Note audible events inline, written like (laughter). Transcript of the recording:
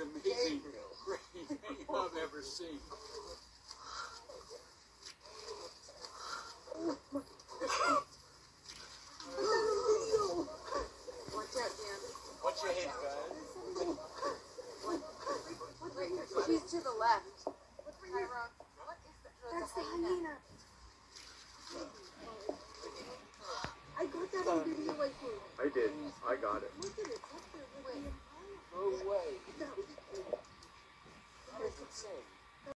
amazing crazy thing (laughs) I've ever seen. Watch out, Dan. Watch your head, guys. She's to the left. What is that? Oh, That's the hyena. I got that video, I did. I got it. Look at it.